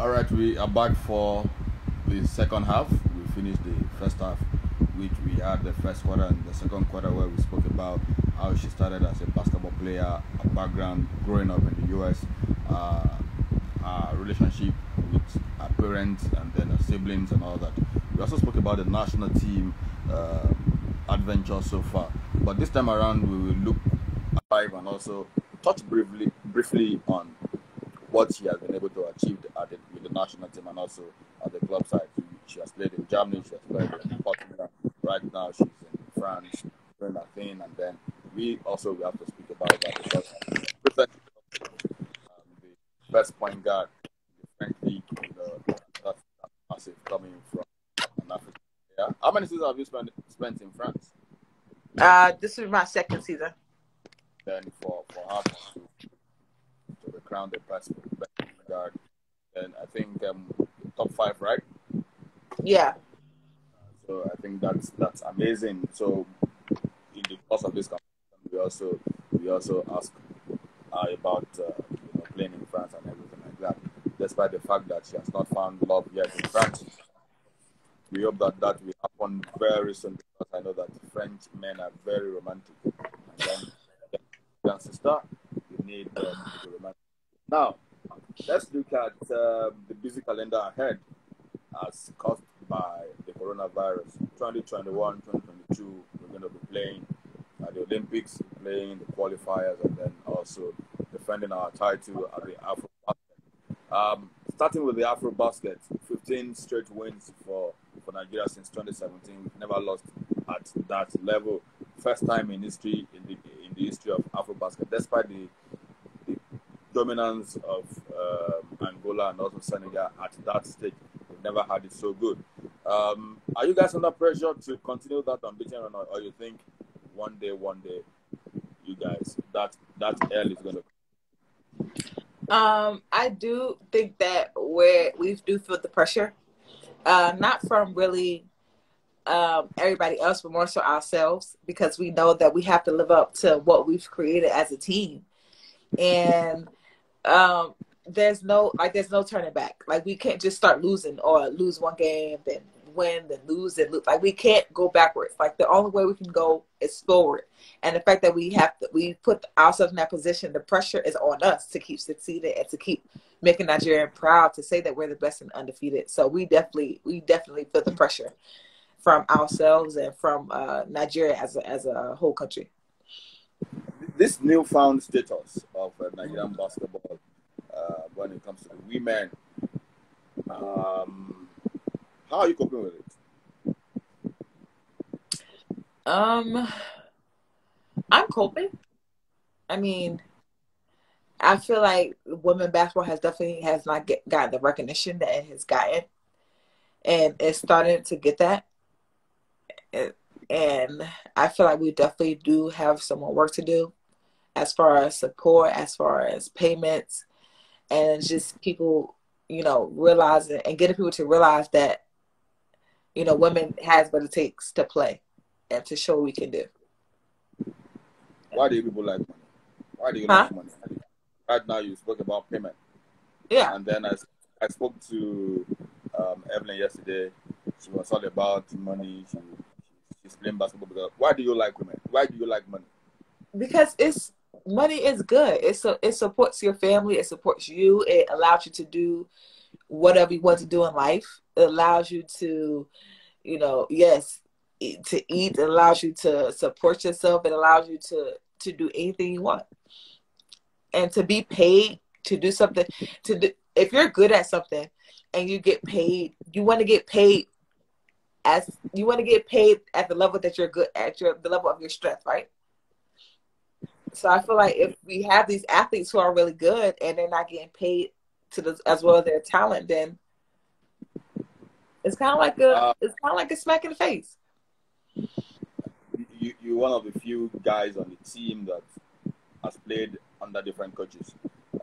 All right, we are back for the second half. We finished the first half, which we had the first quarter and the second quarter, where we spoke about how she started as a basketball player, a background growing up in the US, uh, her relationship with her parents, and then her siblings, and all that. We also spoke about the national team uh, adventure so far. But this time around, we will look live and also touch briefly, briefly on what she has been able to achieve at the national team and also at the club side. She has played in Germany, she has played in Portugal. Right now, she's in France doing her thing. And then we also we have to speak about that because um, the best point guard in the French league, the, that's, that's massive coming from an African player. How many seasons have you spent spent in France? Uh, this is my second season. Then for for her to crowned the best guard. And I think um, top five, right? Yeah. So I think that's that's amazing. So in the course of this conversation, we also we also ask uh, about uh, you know playing in France and everything like that. Despite the fact that she has not found love yet in France, we hope that that will happen very soon because I know that French men are very romantic. And then, sister, you need um, to be romantic. Now, let's look at uh, the busy calendar ahead as caused by the coronavirus. 2021, 2022, we're going to be playing at the Olympics, playing the qualifiers, and then also defending our title at the Afro Basket. Um, starting with the Afro Basket, 15 straight wins for, for Nigeria since 2017. We've Never lost at that level. First time in history in the in the history of Afro Basket, despite the dominance of um, Angola and also Senegal at that stage. We've never had it so good. Um, are you guys under pressure to continue that run, or, not? or you think one day, one day, you guys that that L is going to? Um, I do think that we we do feel the pressure, uh, not from really um, everybody else, but more so ourselves, because we know that we have to live up to what we've created as a team. And um, there's no like there's no turning back. Like we can't just start losing or lose one game, then win, then lose, and lose. Like we can't go backwards. Like the only way we can go is forward. And the fact that we have to, we put ourselves in that position, the pressure is on us to keep succeeding and to keep making Nigeria proud to say that we're the best and undefeated. So we definitely we definitely feel the pressure from ourselves and from uh, Nigeria as a, as a whole country this newfound status of uh, Nigerian basketball uh, when it comes to women, um, how are you coping with it? Um, I'm coping. I mean, I feel like women basketball has definitely has not get, gotten the recognition that it has gotten, and it's starting to get that. and I feel like we definitely do have some more work to do as far as support, as far as payments, and just people, you know, realizing and getting people to realize that, you know, women has what it takes to play and to show we can do. Why do people like money? Why do you huh? like money? Right now, you spoke about payment. Yeah. And then I, I spoke to um, Evelyn yesterday. She was all about money. She, she's playing basketball. Because why do you like women? Why do you like money? Because it's money is good. It so it supports your family. It supports you. It allows you to do whatever you want to do in life. It allows you to, you know, yes, to eat. It allows you to support yourself. It allows you to to do anything you want, and to be paid to do something. To do, if you're good at something and you get paid, you want to get paid as you want to get paid at the level that you're good at your the level of your strength, right? So I feel like if we have these athletes who are really good and they're not getting paid to the, as well as their talent, then it's kind of like a uh, it's kind of like a smack in the face. You, you're one of the few guys on the team that has played under different coaches.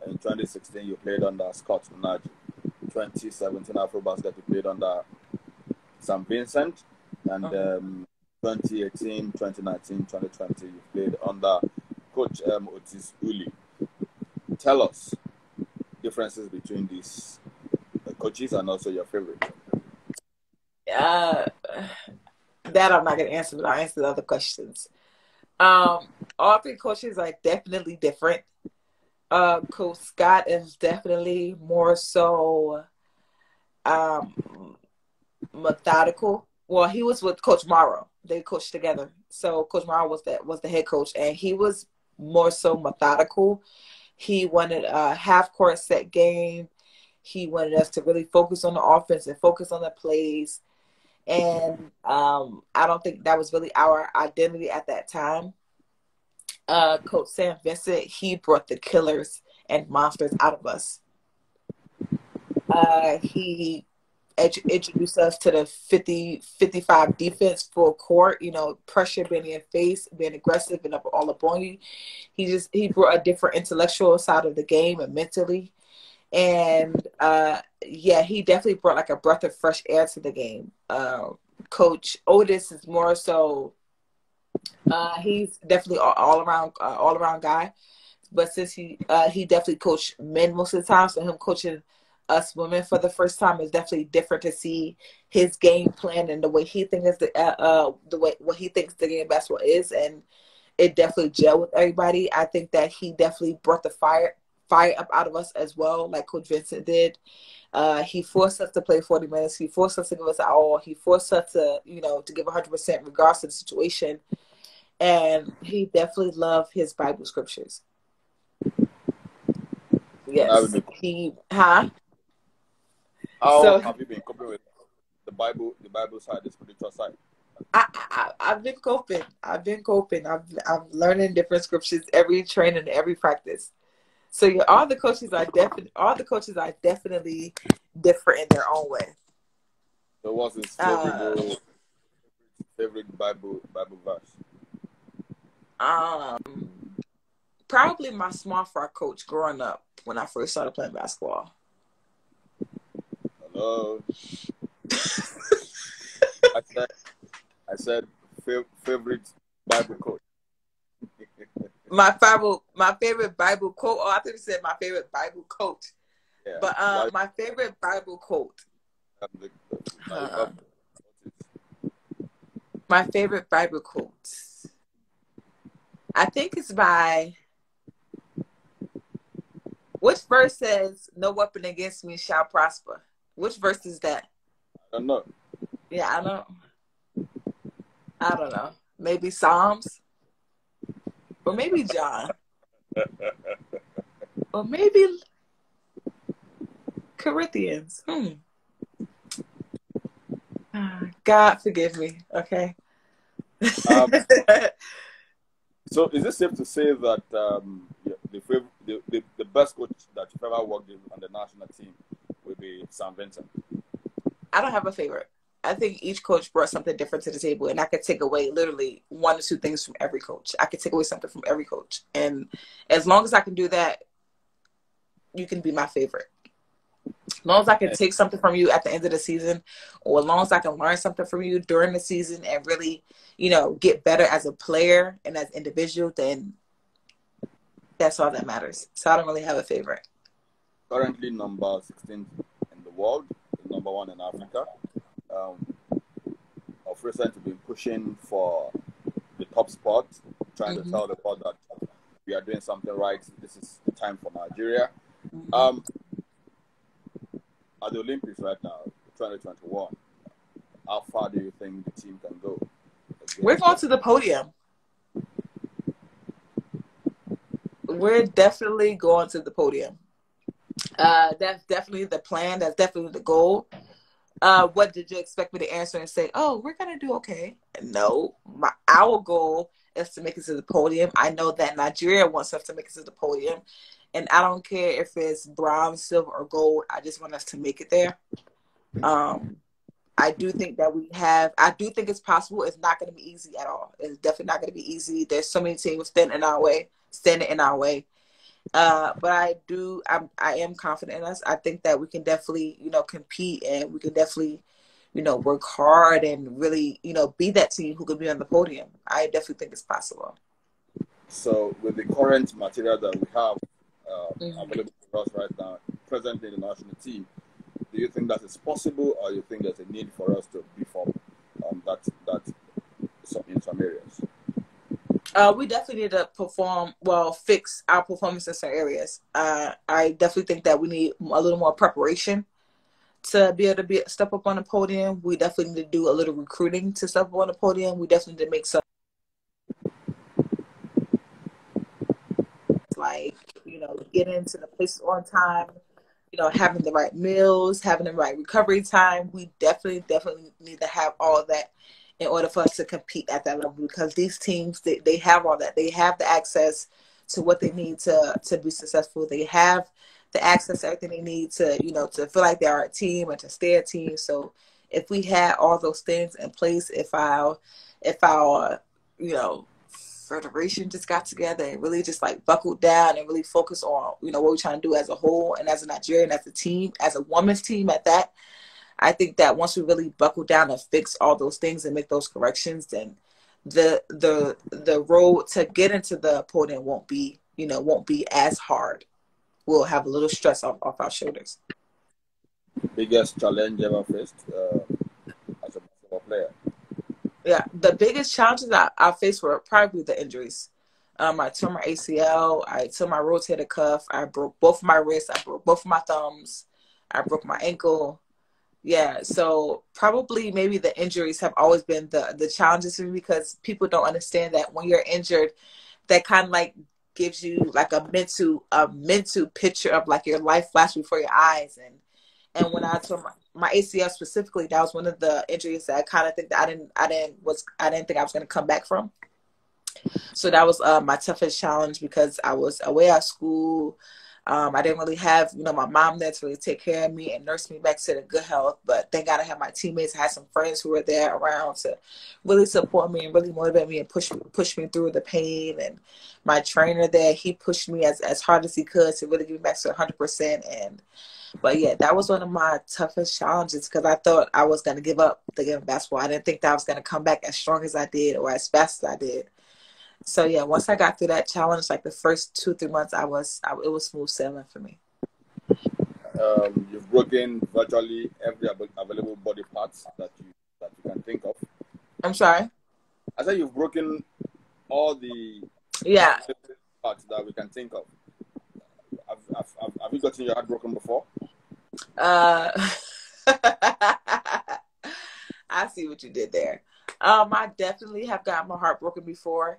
In 2016, you played under Scott Nnaji. 2017, AfroBasket, you played under Sam Vincent. And uh-huh. um, 2018, 2019, 2020, you played under Coach um, Otis Hughley, tell us differences between these coaches and also your favorite? Uh, that I'm not gonna answer, but I'll answer the other questions. Um, all three coaches are definitely different. Uh, Coach Scott is definitely more so um, methodical. Well, he was with Coach Morrow. They coached together. So Coach Morrow was that was the head coach, and he was more so methodical. He wanted a half court set game. He wanted us to really focus on the offense and focus on the plays. And um, I don't think that was really our identity at that time. Uh, Coach Sam Vincent, he brought the killers and monsters out of us. Uh, he introduced us to the 50, 55 defense full court, you know, pressure being in your face, being aggressive and up all up on you. He just, he brought a different intellectual side of the game and mentally. And uh, yeah, he definitely brought like a breath of fresh air to the game. Uh, Coach Otis is more so, uh, he's definitely all, all around, all around guy. But since he, uh, he definitely coached men most of the time, so him coaching us women for the first time is definitely different to see his game plan and the way he thinks the uh, uh, the way what he thinks the game of basketball is, and it definitely gel with everybody. I think that he definitely brought the fire fire up out of us as well, like Coach Vincent did. Uh, he forced us to play 40 minutes. He forced us to give us all. He forced us to, you know, to give 100% regardless of the situation. And he definitely loved his Bible scriptures. Yes. He, huh? How so, have you been coping with the Bible, the Bible side, the spiritual side? I, I I've been coping. I've been coping. I've I'm learning different scriptures every training, every practice. So yeah, all the coaches are definitely all the coaches are definitely different in their own way. So what's his favorite, uh, favorite Bible Bible verse? Um, probably my small fry coach growing up when I first started playing basketball. Hello. I said, I said favorite Bible quote. my favorite, my favorite Bible quote. Oh, I think you said my favorite Bible quote. Yeah, but um, my favorite Bible quote. Uh, my favorite Bible quote. I think it's by. Which verse says, "No weapon against me shall prosper"? Which verse is that? I don't know. Yeah, I don't. I don't know. Maybe Psalms, or maybe John, or maybe Corinthians. Hmm. God forgive me. Okay. Um, so, is it safe to say that um, the, the, the, best coach that you've ever worked with on the national team be Vincent? I don't have a favorite. I think each coach brought something different to the table, and I could take away literally one or two things from every coach. I could take away something from every coach, and as long as I can do that, you can be my favorite. As long as I can take something from you at the end of the season, or as long as I can learn something from you during the season and really, you know, get better as a player and as individual, then that's all that matters. So I don't really have a favorite currently number 16 in the world, number one in Africa. Um, of recent, we've been pushing for the top spot, trying mm-hmm. to tell the world that we are doing something right. This is the time for Nigeria. Mm-hmm. Um, at the Olympics right now, 2021, how far do you think the team can go? We're going to the podium. We're definitely going to the podium. Uh, that's definitely the plan. That's definitely the goal. Uh, what did you expect me to answer and say? Oh, we're gonna do okay. No, my our goal is to make it to the podium. I know that Nigeria wants us to make it to the podium, and I don't care if it's bronze, silver, or gold. I just want us to make it there. Um, I do think that we have. I do think it's possible. It's not going to be easy at all. It's definitely not going to be easy. There's so many teams standing in our way, standing in our way. Uh, but I do, I'm, I am confident in us. I think that we can definitely, you know, compete and we can definitely, you know, work hard and really, you know, be that team who could be on the podium. I definitely think it's possible. So, with the current material that we have uh, mm-hmm. available for us right now, presently in the national team, do you think that is possible, or you think there's a need for us to beef up um, that that some, in some areas? Uh, we definitely need to perform well, fix our performance in some areas. Uh, I definitely think that we need a little more preparation to be able to be step up on the podium. We definitely need to do a little recruiting to step up on the podium. We definitely need to make some like you know get into the place on time. You know, having the right meals, having the right recovery time. We definitely, definitely need to have all that in order for us to compete at that level because these teams they, they have all that. They have the access to what they need to to be successful. They have the access to everything they need to, you know, to feel like they are a team and to stay a team. So if we had all those things in place, if our if our you know federation just got together and really just like buckled down and really focus on you know what we're trying to do as a whole and as a Nigerian as a team as a women's team at that I think that once we really buckle down and fix all those things and make those corrections then the the the road to get into the podium won't be you know won't be as hard we'll have a little stress off, off our shoulders biggest challenge ever faced uh, as a basketball player yeah, the biggest challenges I, I faced were probably the injuries. Um, I tore my ACL, I tore my rotator cuff, I broke both of my wrists, I broke both of my thumbs, I broke my ankle. Yeah, so probably maybe the injuries have always been the the challenges for me because people don't understand that when you're injured, that kind of like gives you like a mental a mental picture of like your life flash before your eyes and and when I tore my, my ACL specifically, that was one of the injuries that I kind of think that I didn't, I didn't was, I didn't think I was going to come back from. So that was uh, my toughest challenge because I was away at school. Um, I didn't really have, you know, my mom there to really take care of me and nurse me back to the good health. But thank God I had my teammates, I had some friends who were there around to really support me and really motivate me and push push me through the pain. And my trainer there, he pushed me as, as hard as he could to really get me back to 100%. And but yeah, that was one of my toughest challenges because I thought I was going to give up the game of basketball. I didn't think that I was going to come back as strong as I did or as fast as I did. So yeah, once I got through that challenge, like the first two three months, I was I, it was smooth sailing for me. Um, you've broken virtually every available body parts that you that you can think of. I'm sorry. I said you've broken all the yeah parts that we can think of. Have, have, have you gotten your heart broken before? Uh, I see what you did there. Um, I definitely have gotten my heart broken before.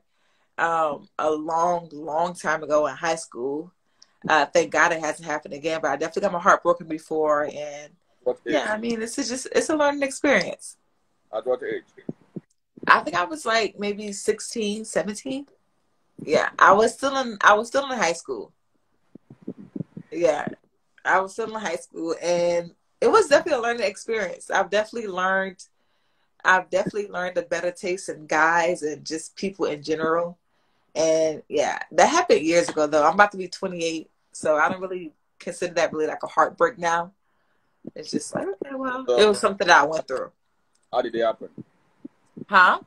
Um, a long, long time ago in high school. Uh, thank God it hasn't happened again, but I definitely got my heart broken before. And yeah, I mean, this is just it's a learning experience. At what age? I think I was like maybe 16, 17. Yeah, I was still in I was still in high school. Yeah, I was still in high school, and it was definitely a learning experience. I've definitely learned. I've definitely learned a better taste in guys and just people in general. And yeah, that happened years ago though. I'm about to be 28, so I don't really consider that really like a heartbreak now. It's just like okay, well, so, it was something that I went through. How did it happen? Huh?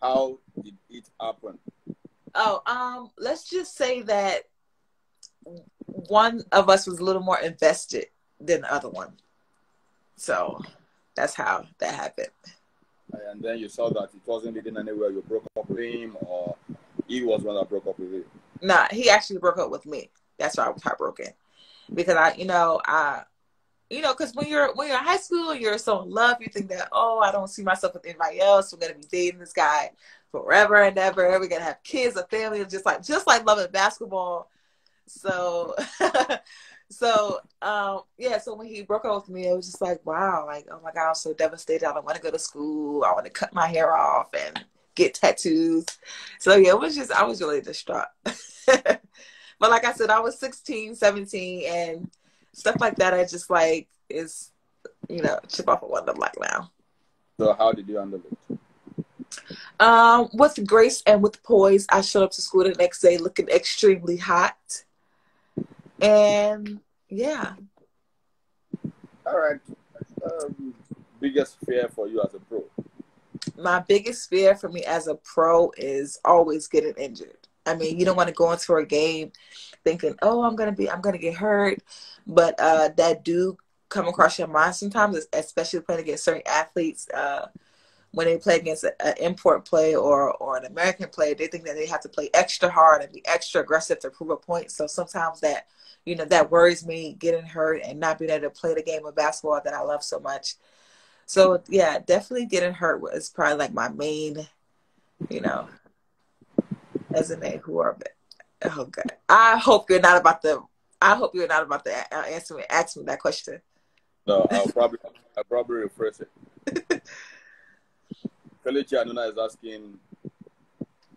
How did it happen? Oh, um, let's just say that one of us was a little more invested than the other one. So that's how that happened. And then you saw that it wasn't leading anywhere. You broke up with him, or he was one that broke up with you. Nah, he actually broke up with me. That's why I was heartbroken because I, you know, I, you know, because when you're when you're in high school, you're so in love. You think that oh, I don't see myself with anybody else. We're gonna be dating this guy forever and ever. We're gonna have kids, a family, just like just like loving basketball so so um yeah so when he broke up with me it was just like wow like oh my god i'm so devastated i don't want to go to school i want to cut my hair off and get tattoos so yeah it was just i was really distraught but like i said i was 16 17 and stuff like that i just like is you know chip off of of them like now so how did you handle it um, with grace and with poise, I showed up to school the next day looking extremely hot. And yeah. All right. Um, biggest fear for you as a pro? My biggest fear for me as a pro is always getting injured. I mean, you don't want to go into a game thinking, "Oh, I'm gonna be, I'm gonna get hurt," but uh, that do come across your mind sometimes, especially playing against certain athletes. Uh, when they play against an import play or or an American play, they think that they have to play extra hard and be extra aggressive to prove a point. So sometimes that you know that worries me getting hurt and not being able to play the game of basketball that I love so much. So yeah, definitely getting hurt was probably like my main, you know, as a name who are. Oh God, I hope you're not about to. I hope you're not about to uh, answer me, ask me that question. No, I'll probably, I'll probably rephrase it. Kelechi Anuna is asking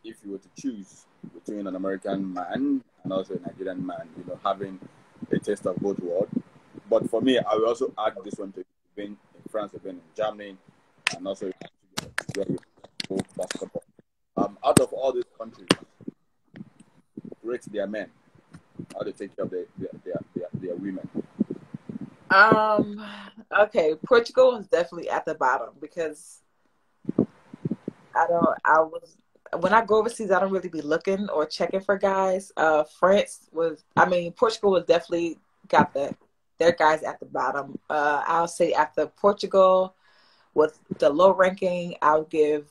if you were to choose between an American man and also a Nigerian man, you know, having a taste of both worlds. But for me, I will also add this one to being France, being in Germany, and also basketball. Um, out of all these countries, rate their men, how they take care of their, their, their, their, their women. Um. Okay, Portugal is definitely at the bottom because I don't. I was when I go overseas. I don't really be looking or checking for guys. Uh, France was. I mean, Portugal was definitely got the their guys at the bottom. Uh, I'll say after Portugal, with the low ranking, I'll give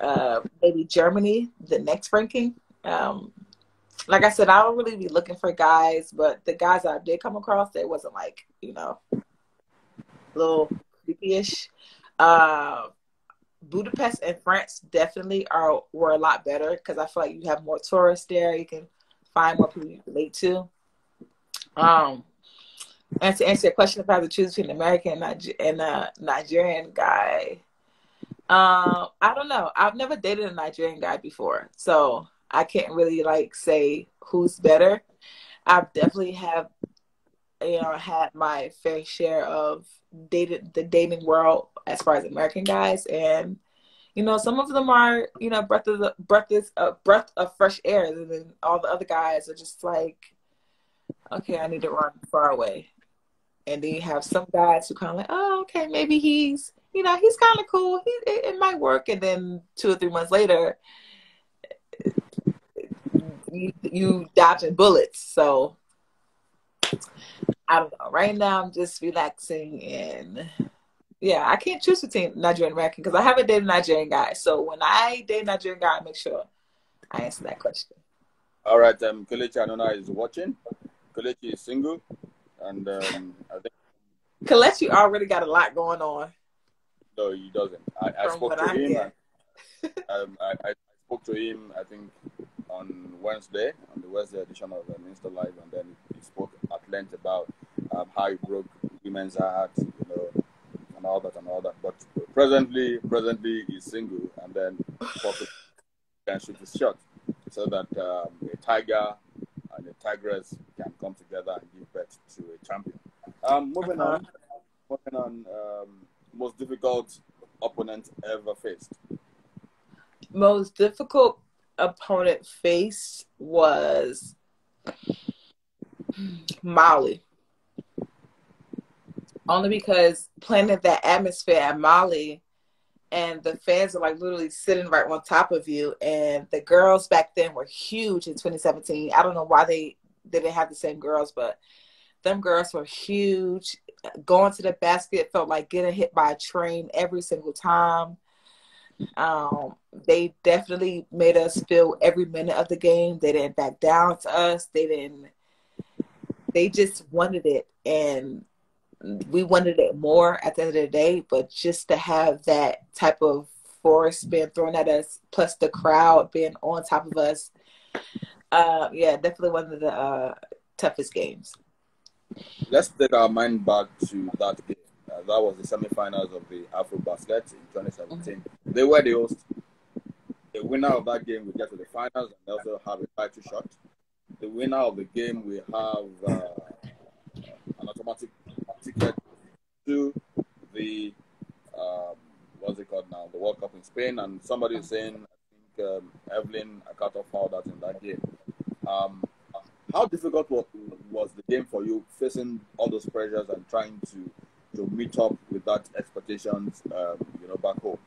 uh, maybe Germany the next ranking. Um, like I said, I don't really be looking for guys, but the guys I did come across, they wasn't like you know, a little creepy-ish. Uh, Budapest and France definitely are were a lot better because I feel like you have more tourists there. You can find more people you relate to. Um, and to answer your question, have to choose between American and a Nigerian guy, um, I don't know. I've never dated a Nigerian guy before, so I can't really like say who's better. I've definitely have, you know, had my fair share of dated the dating world as far as American guys, and you know, some of them are, you know, breath of the breath is a breath of fresh air, and then all the other guys are just like, okay, I need to run far away. And then you have some guys who kind of like, oh, okay, maybe he's, you know, he's kind of cool. He, it, it might work. And then two or three months later, you, you dodging bullets. So I don't know. Right now, I'm just relaxing and yeah, I can't choose between Nigerian American because I haven't dated a Nigerian guy. So when I date a Nigerian guy, I make sure I answer that question. All right, um, Kelechi Anuna is watching. Kelechi is single, and um, I think Kelechi already got a lot going on. No, he doesn't. I, I spoke to I him. And, um, I, I, spoke to him. I think on Wednesday, on the Wednesday edition of um, Insta Live, and then he spoke at length about um, how he broke women's hearts, you know, and all that and all that. But presently, presently he's single, and then can shoot his shot, so that um, a tiger and a tigress can come together and give birth to a champion. Um, moving on, moving on. Um, most difficult opponent ever faced. Most difficult opponent faced was Mali. Only because playing in that atmosphere at Mali and the fans are like literally sitting right on top of you. And the girls back then were huge in 2017. I don't know why they, they didn't have the same girls, but them girls were huge. Going to the basket felt like getting hit by a train every single time. Um, they definitely made us feel every minute of the game. They didn't back down to us. They didn't. They just wanted it, and we wanted it more at the end of the day, but just to have that type of force being thrown at us, plus the crowd being on top of us, uh, yeah, definitely one of the uh, toughest games. Let's take our mind back to that game. Uh, that was the semi-finals of the Afro Basket in 2017. Mm-hmm. They were the host. The winner of that game will get to the finals and also have a title shot. The winner of the game will have uh, an automatic ticket to the um, what's it called now? The World Cup in Spain. And somebody is saying, I think um, Evelyn Akhator found that in that game. Um, how difficult was, was the game for you, facing all those pressures and trying to to meet up with that expectations, um, you know, back home?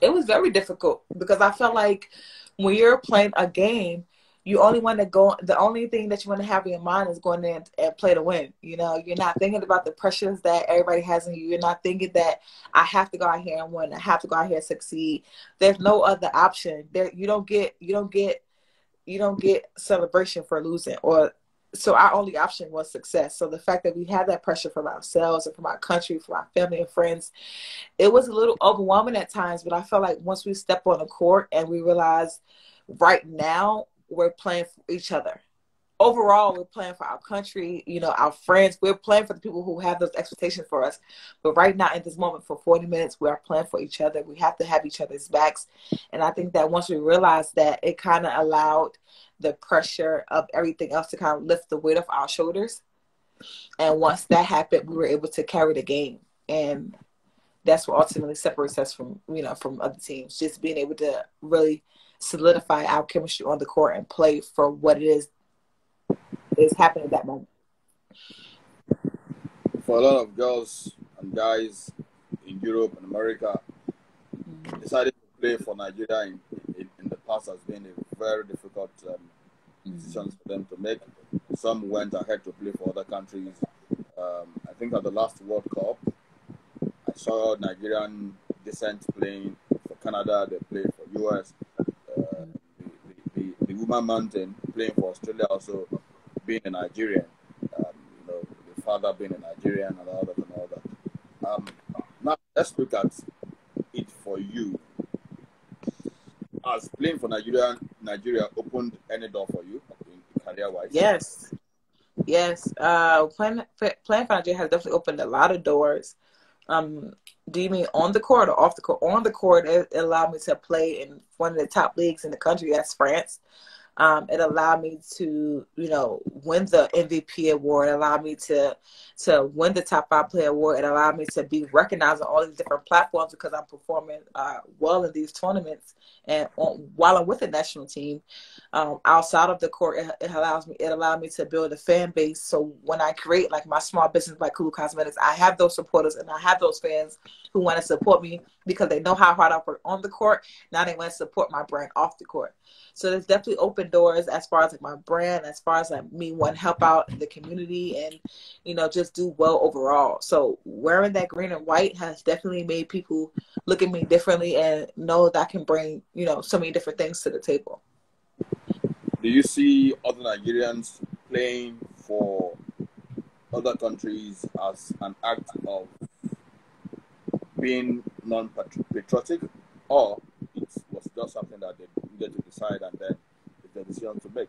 It was very difficult because I felt like when you're playing a game, you only want to go the only thing that you want to have in your mind is going in and play to win you know? You're not thinking about the pressures that everybody has on you. You're not thinking that i have to go out here and win. I have to go out here and succeed. There's no other option. There you don't get you don't get you don't get celebration for losing or so our only option was success. So the fact that we had that pressure from ourselves and from our country from our family and friends it was a little overwhelming at times but i felt like once we step on the court and we realized right now we're playing for each other. Overall, we're playing for our country, you know, our friends. We're playing for the people who have those expectations for us. But right now, in this moment, for 40 minutes, we are playing for each other. We have to have each other's backs. And I think that once we realized that, it kind of allowed the pressure of everything else to kind of lift the weight off our shoulders. And once that happened, we were able to carry the game. And that's what ultimately separates us from, you know, from other teams. Just being able to really solidify our chemistry on the court and play for what it is is happening at that moment. For a lot of girls and guys in Europe and America, mm-hmm. deciding to play for Nigeria in, in, in, the past has been a very difficult um, mm-hmm. decision for them to make. Some went ahead to play for other countries. Um, I think at the last World Cup, I saw Nigerian descent playing for Canada. They played for US woman mountain playing for Australia, also being a Nigerian, um, you know, the father being a Nigerian and all that and all that. Um, now let's look at it for you. As playing for Nigeria, Nigeria opened any door for you career wise? Yes, yes. Uh, playing playing for Nigeria has definitely opened a lot of doors. Um, do you mean on the court or off the court? On the court, it, allowed me to play in one of the top leagues in the country. That's France. Um, it allowed me to, you know, win the MVP award. It allowed me to to win the top five player award. It allowed me to be recognized on all these different platforms because I'm performing uh, well in these tournaments. And on, while I'm with the national team, um, outside of the court, it, it, allows me. It allowed me to build a fan base. So when I create like my small business like Kalu Cosmetics, I have those supporters and I have those fans who want to support me because they know how hard I work on the court. Now they want to support my brand off the court. So there's definitely open doors as far as like my brand, as far as like me wanting to help out the community and, you know, just do well overall. So wearing that green and white has definitely made people look at me differently and know that I can bring, you know, so many different things to the table. Do you see other Nigerians playing for other countries as an act of being non-patriotic, or it was just something that they needed to decide and then a decision to make?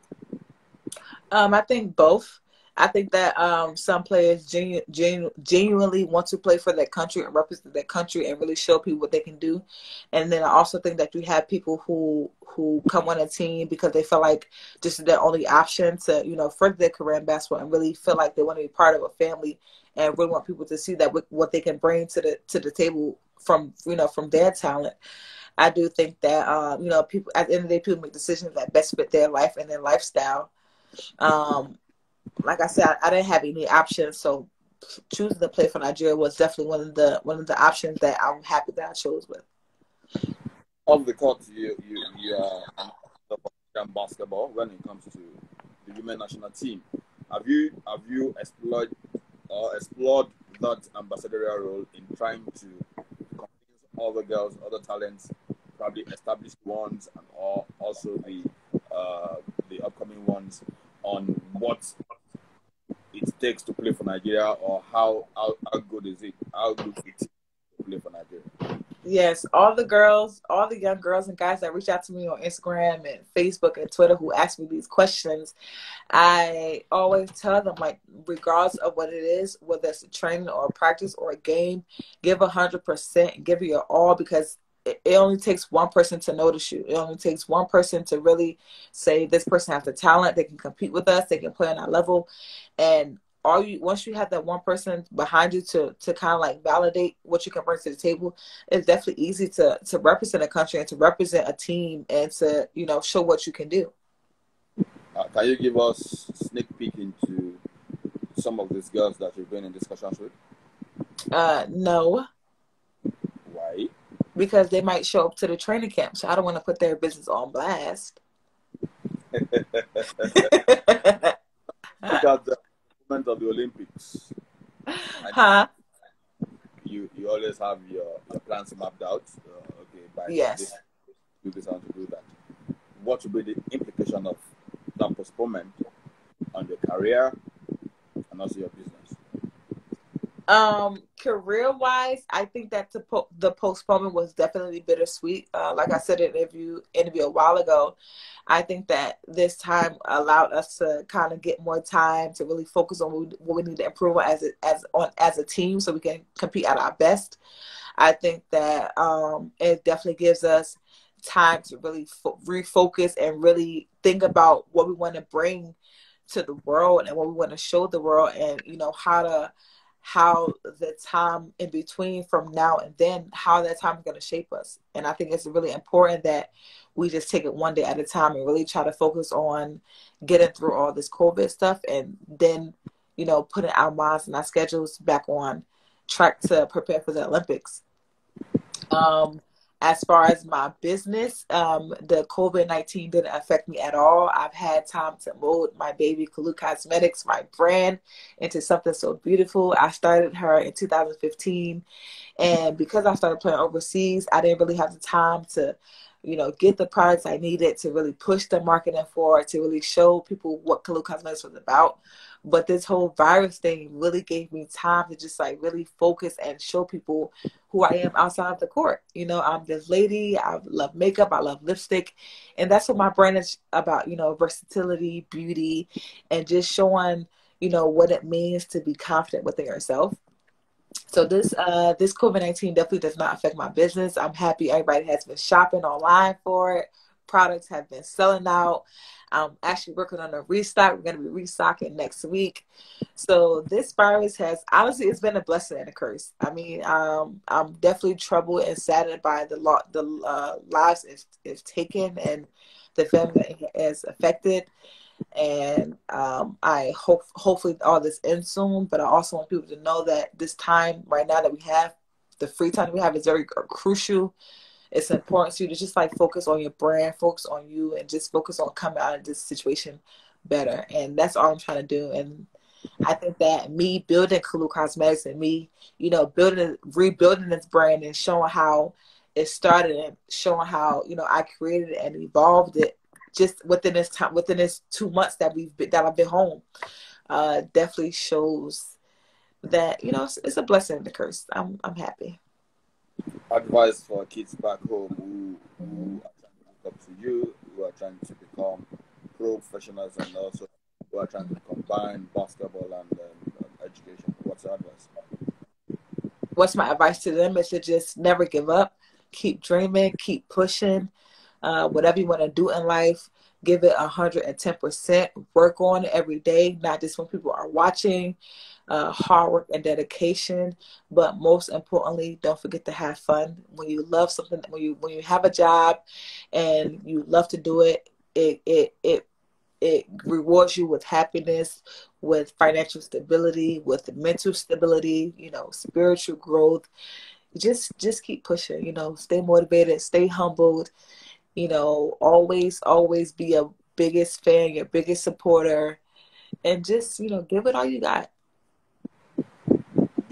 Um, I think both. I think that um, some players genu- genu- genuinely want to play for their country and represent their country and really show people what they can do. And then I also think that you have people who who come on a team because they feel like this is their only option to you know further their career in basketball and really feel like they want to be part of a family and really want people to see that what they can bring to the to the table from you know from their talent. I do think that um, you know people at the end of the day people make decisions that best fit their life and their lifestyle. Um, like I said, I, I didn't have any options, so choosing to play for Nigeria was definitely one of the one of the options that I'm happy that I chose with. On the court, you you you are basketball when it comes to the women national team. Have you have you explored or explored that ambassadorial role in trying to convince other girls, other talents, probably established ones, and all also the uh, the upcoming ones on what it takes to play for Nigeria or how how, how good is it? How good it is to play for Nigeria? Yes, all the girls, all the young girls and guys that reach out to me on Instagram and Facebook and Twitter who ask me these questions, I always tell them like, regardless of what it is, whether it's a training or a practice or a game, give a hundred percent, give your all because it only takes one person to notice you. It only takes one person to really say this person has the talent. They can compete with us. They can play on our level, and all you once you have that one person behind you to to kind of like validate what you can bring to the table, it's definitely easy to to represent a country and to represent a team and to you know show what you can do. Uh, can you give us sneak peek into some of these girls that you've been in discussions with? Uh, no. Why? Because they might show up to the training camp, so I don't want to put their business on blast. Look at of the Olympics. huh? You you always have your, your plans mapped out. Uh, okay, by Yes. this, do this and to do that. What will be the implication of that postponement on your career and also your business? Um, career wise, I think that the po- the postponement was definitely bittersweet. Uh, like I said in an interview interview a while ago, I think that this time allowed us to kind of get more time to really focus on what we, need to improve as a, as on as a team, so we can compete at our best. I think that um, it definitely gives us time to really fo- refocus and really think about what we want to bring to the world and what we want to show the world, and you know how to how the time in between from now and then, how that time is going to shape us. And I think it's really important that we just take it one day at a time and really try to focus on getting through all this COVID stuff and then, you know, putting our minds and our schedules back on track to prepare for the Olympics. Um, as far as my business, um, the COVID 19 didn't affect me at all. I've had time to mold my baby Kalu Cosmetics, my brand, into something so beautiful. I started her in 2015. And because I started playing overseas, I didn't really have the time to, you know, get the products I needed to really push the marketing forward, to really show people what Kalu Cosmetics was about. But this whole virus thing really gave me time to just like really focus and show people who I am outside of the court. You know, I'm this lady. I love makeup. I love lipstick, and that's what my brand is about. You know, versatility, beauty, and just showing you know what it means to be confident within yourself. So this uh this COVID nineteen definitely does not affect my business. I'm happy everybody has been shopping online for it. Products have been selling out. I'm actually working on a restock. We're going to be restocking next week. So this virus has honestly, it's been a blessing and a curse. I mean, um, I'm definitely troubled and saddened by the lot, the uh, lives it's, it's taken and the family has affected. And um, I hope, hopefully, all this ends soon. But I also want people to know that this time right now that we have, the free time we have, is very crucial it's important to you to just like focus on your brand, focus on you, and just focus on coming out of this situation better. And that's all I'm trying to do. And I think that me building Kalu Cosmetics and me, you know, building, rebuilding this brand and showing how it started and showing how you know I created it and evolved it just within this time, within this two months that we've been, that I've been home, uh, definitely shows that you know it's, it's a blessing and a curse. I'm I'm happy advice for kids back home who, who are trying to look up to you, who are trying to become professionals, and also who are trying to combine basketball and um, education? What's your advice? What's my advice to them is to just never give up, keep dreaming, keep pushing. Uh, whatever you want to do in life, give it 110%. Work on it every day, not just when people are watching uh, hard work and dedication. But most importantly, don't forget to have fun. When you love something, when you when you have a job and you love to do it, it it it it rewards you with happiness, with financial stability, with mental stability, you know, spiritual growth. Just just keep pushing, you know, stay motivated, stay humbled, you know, always, always be a biggest fan, your biggest supporter, and just, you know, give it all you got.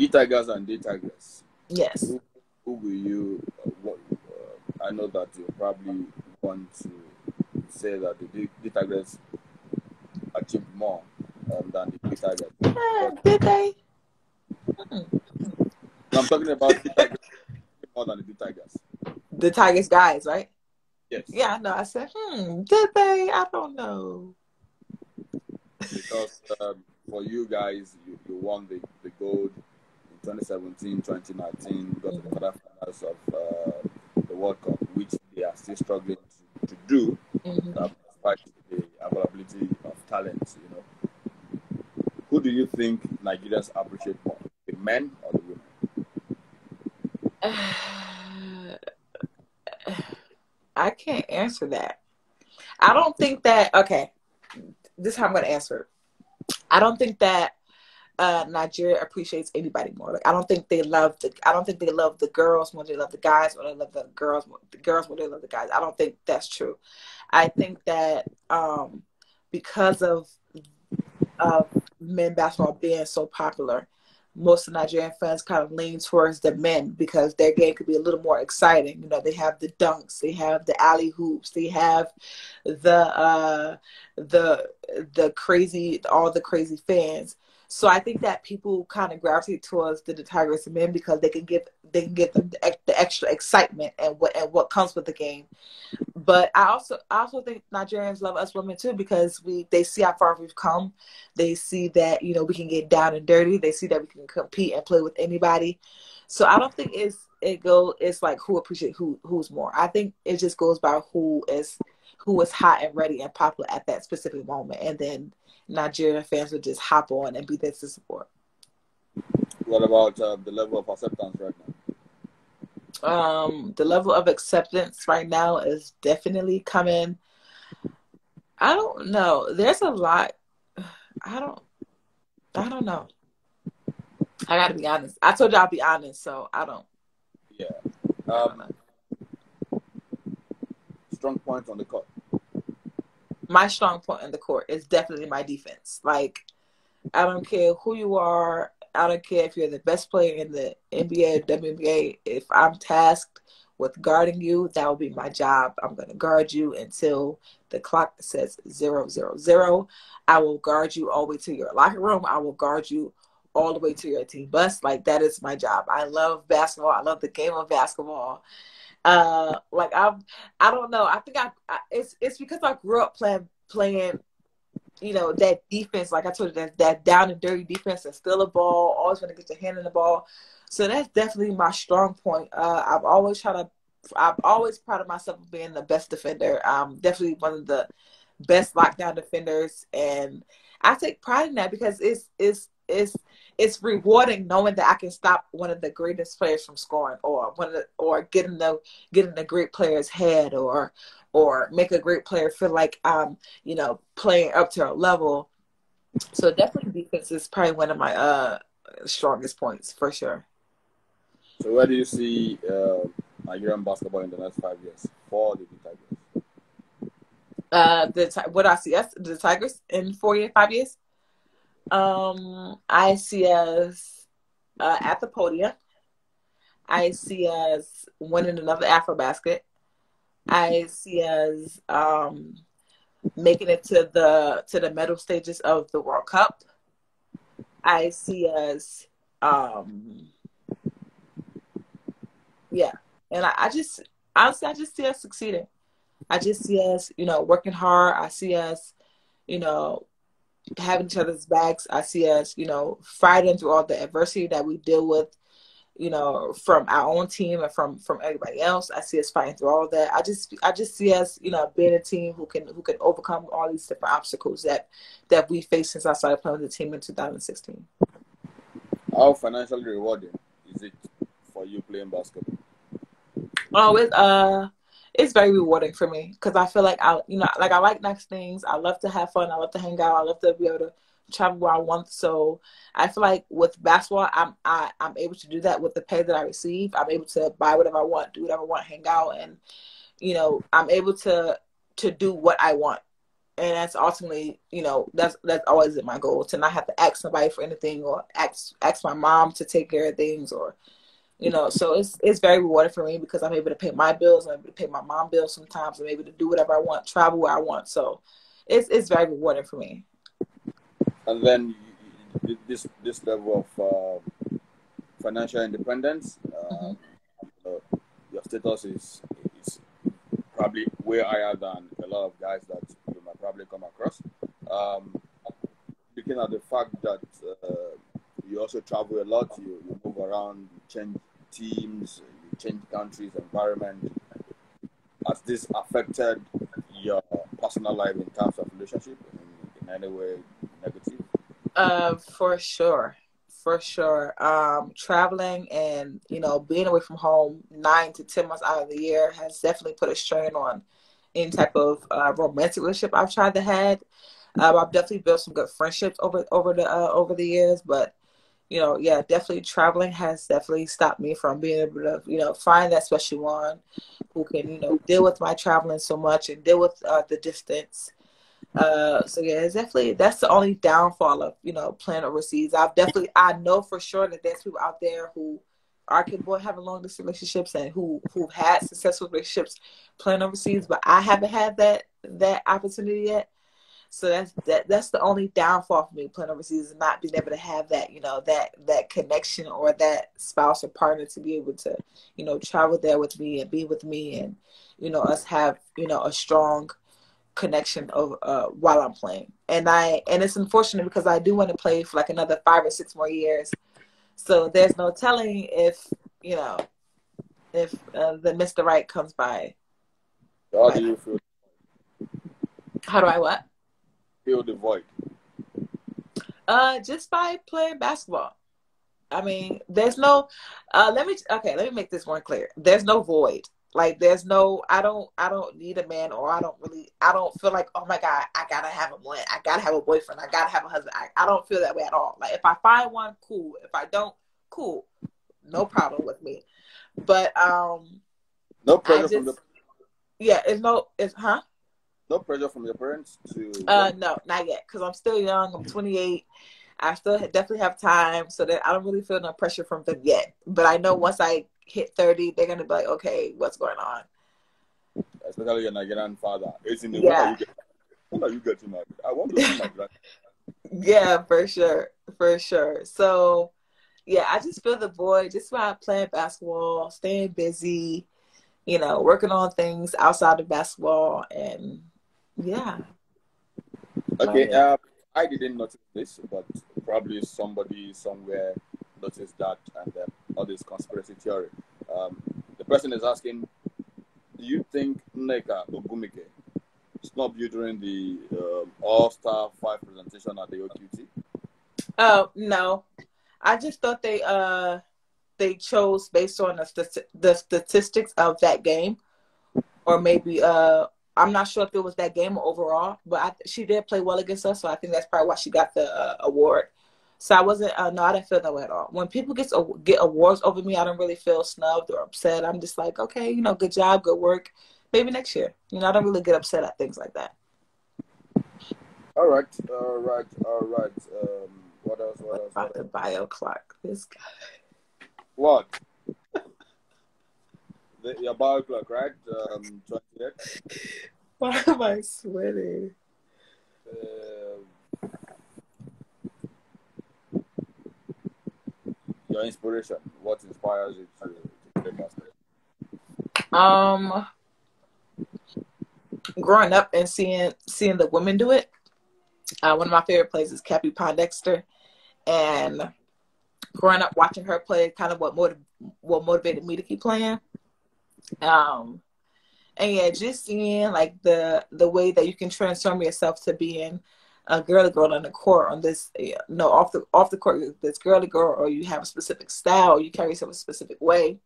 D Tigers and D Tigers. Yes. Who, who will you? Uh, what, uh, I know that you probably want to say that the D, D Tigers achieved more um, than the D Tigers. Yeah, did they? Mm-hmm. I'm talking about D Tigers more than the D Tigers. The Tigers guys, right? Yes. Yeah, I know. I said, hmm, did they? I don't know. Because um, for you guys, you, you won the, the gold 2017, 2019, got to the quarterfinals of uh, the World Cup, which they are still struggling to, to do, mm-hmm. uh, despite the availability of talent. You know, who do you think Nigerians appreciate more, the men or the women? I can't answer that. I don't think that. Okay, this is how I'm going to answer. I don't think that uh, Nigeria appreciates anybody more. Like I don't think they love the I don't think they love the girls more than they love the guys, or they love the girls more, the girls more than they love the guys. I don't think that's true. I think that um, because of of men basketball being so popular, most of Nigerian fans kind of lean towards the men because their game could be a little more exciting. You know, they have the dunks, they have the alley hoops, they have the uh, the the crazy all the crazy fans. So I think that people kind of gravitate towards the, the Tigers men because they can give they can get the, the, extra excitement and what and what comes with the game. But I also I also think Nigerians love us women too because we they see how far we've come. They see that you know we can get down and dirty. They see that we can compete and play with anybody. So I don't think it's it go it's like who appreciate who who's more. I think it just goes by who is who is hot and ready and popular at that specific moment, and then Nigerian fans would just hop on and be there to support. What about uh, the level of acceptance right now? Um, the level of acceptance right now is definitely coming. I don't know. There's a lot. I don't. I don't know. I got to be honest. I told you I'll be honest, so I don't. Yeah. Um, strong points on the court my strong point in the court is definitely my defense. Like, I don't care who you are. I don't care if you're the best player in the NBA, WNBA. If I'm tasked with guarding you, that will be my job. I'm going to guard you until the clock says zero, zero, zero. I will guard you all the way to your locker room. I will guard you all the way to your team bus. Like, that is my job. I love basketball. I love the game of basketball. Uh, like I'm, I don't know. I think I, I, it's it's because I grew up playing playing, you know, that defense. Like I told you, that that down and dirty defense and steal a ball, always want to get your hand in the ball. So that's definitely my strong point. Uh, I've always tried to. I've always proud of myself of being the best defender. I'm definitely one of the best lockdown defenders, and I take pride in that because it's it's it's it's rewarding knowing that I can stop one of the greatest players from scoring, or one of the, or getting the getting the great player's head, or or make a great player feel like um you know playing up to a level. So definitely defense is probably one of my uh strongest points for sure. So where do you see uh, Nigerian basketball in the next five years for the Tigers? Uh, the what I see us the Tigers in four years, five years. Um, I see us uh, at the podium. I see us winning another Afro basket. I see us um, making it to the to the medal stages of the World Cup. I see us, um, yeah, and I, I just honestly, I just see us succeeding. I just see us, you know, working hard. I see us, you know, having each other's backs. I see us, you know, fighting through all the adversity that we deal with, you know, from our own team and from from everybody else. I see us fighting through all that. I just I just see us, you know, being a team who can who can overcome all these different obstacles that that we faced since I started playing with the team in 2016. How financially rewarding is it for you playing basketball? Oh, it's uh it's very rewarding for me because I feel like I, you know, like I like nice things. I love to have fun. I love to hang out. I love to be able to travel where I want. So I feel like with basketball, I'm I, I'm able to do that with the pay that I receive. I'm able to buy whatever I want, do whatever I want, hang out, and you know, I'm able to to do what I want. And that's ultimately, you know, that's that's always my goal to not have to ask somebody for anything or ask ask my mom to take care of things or you know so it's it's very rewarding for me because i'm able to pay my bills i'm able to pay my mom bills sometimes i'm able to do whatever i want travel where i want so it's it's very rewarding for me and then this this level of uh, financial independence uh, mm-hmm. uh, your status is is probably way higher than a lot of guys that you might probably come across um, looking at the fact that uh, you also travel a lot you, you move around you change teams, you change countries, environment. Has this affected your personal life in terms of relationship in, in any way negative? Uh, for sure, for sure. Um, traveling and you know being away from home nine to ten months out of the year has definitely put a strain on any type of uh, romantic relationship I've tried to have. Um, I've definitely built some good friendships over over the uh, over the years, but you know, yeah, definitely traveling has definitely stopped me from being able to, you know, find that special one who can, you know, deal with my traveling so much and deal with uh, the distance. Uh, so yeah, it's definitely that's the only downfall of you know playing overseas. I've definitely I know for sure that there's people out there who are capable of having long distance relationships and who who've had successful relationships playing overseas, but I haven't had that that opportunity yet. So that's that that's the only downfall for me playing overseas is not being able to have that, you know, that that connection or that spouse or partner to be able to, you know, travel there with me and be with me and, you know, us have, you know, a strong connection of uh, while I'm playing. And I and it's unfortunate because I do want to play for like another five or six more years. So there's no telling if, you know, if uh, the Mr. Right comes by. How do you feel? How do I what? Fill the void? Uh, just by playing basketball. I mean, there's no. Uh, let me okay. Let me make this one clear. There's no void. Like there's no. I don't. I don't need a man, or I don't really. I don't feel like. Oh my god, I gotta have a man. I gotta have a boyfriend. I gotta have a husband. I, I don't feel that way at all. Like if I find one, cool. If I don't, cool. No problem with me. But um. No pressure just, from the. Yeah, it's no. It's huh no pressure from your parents to uh no not yet because i'm still young i'm 28 i still definitely have time so that i don't really feel no pressure from them yet. But i know once i hit 30 they're gonna be like okay what's going on? Especially your nigerian father. It's in the yeah. when are you getting married i want to see my yeah for sure for sure. So yeah i just feel the boy just by playing basketball staying busy you know working on things outside of basketball and yeah. Okay. Uh, I didn't notice this, but probably somebody somewhere noticed that, and uh, all this conspiracy theory. Um, the person is asking, do you think Nneka Ogwumike snubbed you during the um, All Star Five presentation at the OQT? Oh no, I just thought they uh they chose based on the, the statistics of that game, or maybe uh I'm not sure if it was that game or overall, but I, she did play well against us, so I think that's probably why she got the uh, award. So I wasn't, uh, no, I didn't feel that way at all. When people get get awards over me, I don't really feel snubbed or upset. I'm just like, okay, you know, good job, good work. Maybe next year. You know, I don't really get upset at things like that. All right, all right, all right. Um, what else? What else? About the bio clock. This guy. What? The, your bio clock, right? Um, 28. Why am I sweating? Uh, your inspiration. What inspires you to, to play basketball? Um, growing up and seeing seeing the women do it. Uh, one of my favorite players is Cappie Pondexter, and growing up watching her play, kind of what motiv- what motivated me to keep playing. Um, and yeah, just seeing like the the way that you can transform yourself to being a girly girl on the court on this you know off the off the court this girly girl or you have a specific style you carry yourself a specific way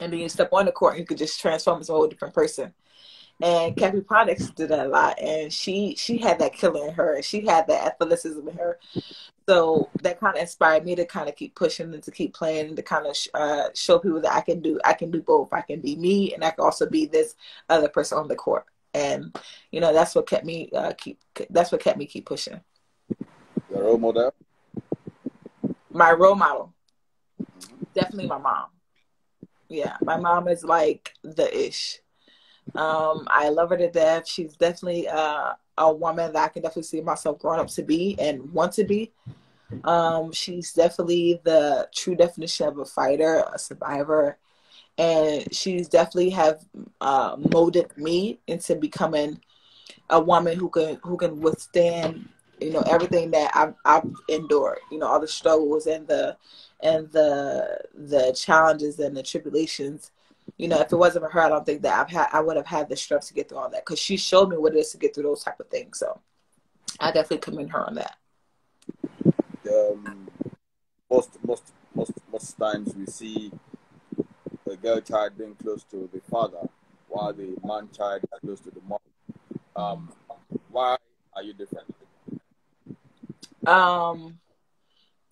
and then you step on the court and you could just transform into a whole different person and Cappie Pondexter did that a lot and she she had that killer in her she had that athleticism in her so that kind of inspired me to kind of keep pushing and to keep playing and to kind of uh, show people that I can do I can do both. I can be me and I can also be this other person on the court. And you know that's what kept me uh, keep that's what kept me keep pushing. Your role model. My role model, definitely my mom. Yeah, my mom is like the ish. Um, I love her to death. She's definitely uh, a woman that I can definitely see myself growing up to be and want to be. Um, she's definitely the true definition of a fighter, a survivor, and she's definitely have uh, molded me into becoming a woman who can who can withstand you know everything that I've, I've endured. You know all the struggles and the and the the challenges and the tribulations you know, if it wasn't for her, I don't think that I've had I would have had the strength to get through all that because she showed me what it is to get through those type of things. So I definitely commend her on that. Um, most most most most times we see the girl child being close to the father, while the man child is close to the mom. Um, why are you different? Um,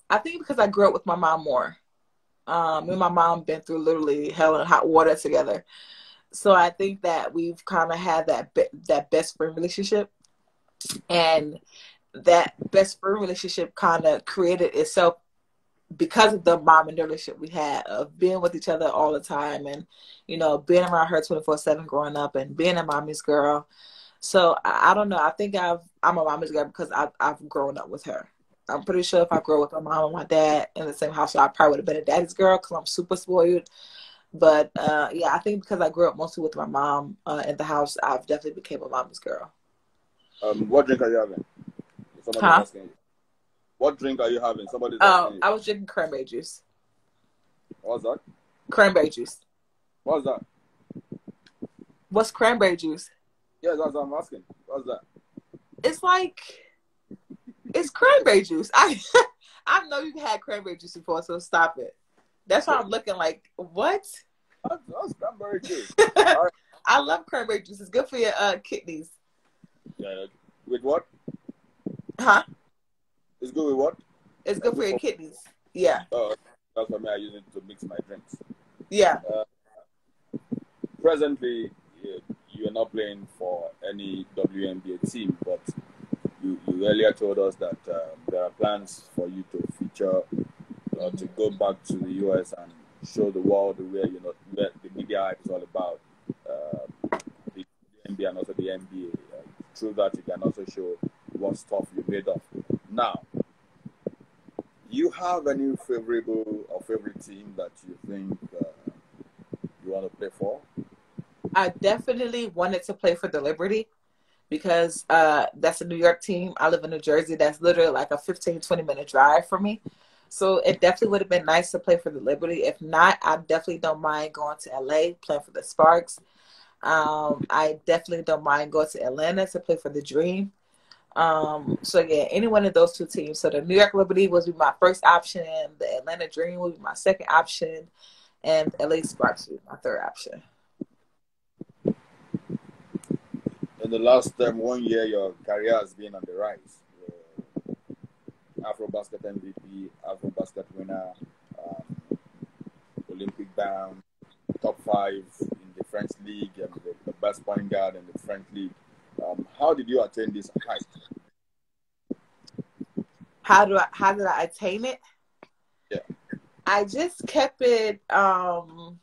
I think because I grew up with my mom more. Um, me and my mom been through literally hell and hot water together. So I think that we've kind of had that be- that best friend relationship, and that best friend relationship kind of created itself because of the mom and relationship we had of being with each other all the time, and you know being around her twenty four seven growing up, and being a mommy's girl. So I, I don't know. I think I've I'm a mommy's girl because I've I've grown up with her. I'm pretty sure if I grew up with my mom and my dad in the same house, I probably would have been a daddy's girl because I'm super spoiled. But uh, yeah, I think because I grew up mostly with my mom uh, in the house, I've definitely became a mama's girl. Um, what drink are you having? Huh? asking. What drink are you having? Somebody's Oh, asking. I was drinking cranberry juice. What's that? Cranberry juice. What's that? What's cranberry juice? Yeah, that's what I'm asking. What's that? It's like it's cranberry juice. I I know you've had cranberry juice before, so stop it. That's why I'm looking like what? That's, that's cranberry juice. I love cranberry juice. It's good for your uh, kidneys. yeah. With what? Huh? It's good with what? It's good for your kidneys. Yeah. Uh, that's what I use it to mix my drinks. Yeah. Presently, you, you are not playing for any WNBA team, but you, you earlier told us that um, there are plans for you to feature, uh, to go back to the US and show the world where you know where the media hype is all about. Uh, the NBA and also the NBA. Uh, through that, you can also show what stuff you made of. Now, you have any favorable or favorite team that you think uh, you want to play for? I definitely wanted to play for the Liberty because uh, that's a New York team. I live in New Jersey. That's literally like a 15, 20 minute drive for me. So it definitely would have been nice to play for the Liberty. If not, I definitely don't mind going to LA, playing for the Sparks. Um, I definitely don't mind going to Atlanta to play for the Dream. Um, so yeah, any one of those two teams. So the New York Liberty be my first option. The Atlanta Dream would be my second option, and LA Sparks would be my third option. In the last um, one year, your career has been on the rise. You're Afro Basket MVP, Afro Basket winner, um, Olympic bound, top five in the French league, and the, the best point guard in the French league. Um, how did you attain this height? how do I how did I attain it? Yeah. I just kept it um